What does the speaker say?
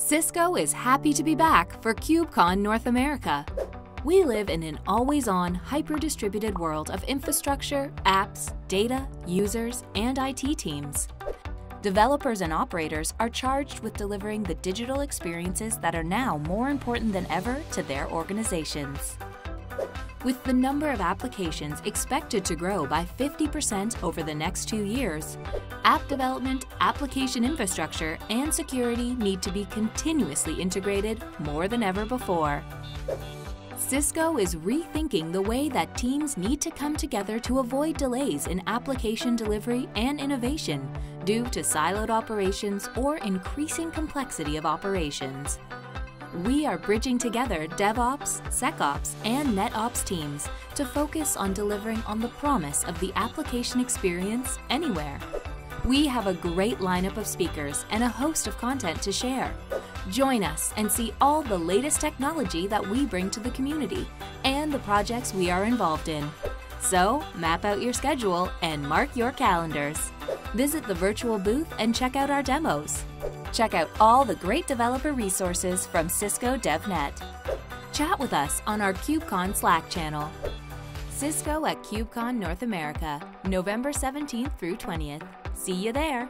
Cisco is happy to be back for KubeCon North America. We live in an always-on, hyper-distributed world of infrastructure, apps, data, users, and IT teams. Developers and operators are charged with delivering the digital experiences that are now more important than ever to their organizations. With the number of applications expected to grow by 50% over the next two years, app development, application infrastructure, and security need to be continuously integrated more than ever before. Cisco is rethinking the way that teams need to come together to avoid delays in application delivery and innovation due to siloed operations or increasing complexity of operations. We are bridging together DevOps, SecOps, and NetOps teams to focus on delivering on the promise of the application experience anywhere. We have a great lineup of speakers and a host of content to share. Join us and see all the latest technology that we bring to the community and the projects we are involved in. So, map out your schedule and mark your calendars. Visit the virtual booth and check out our demos. Check out all the great developer resources from Cisco DevNet. Chat with us on our KubeCon Slack channel. Cisco at KubeCon North America, November 17th through 20th. See you there!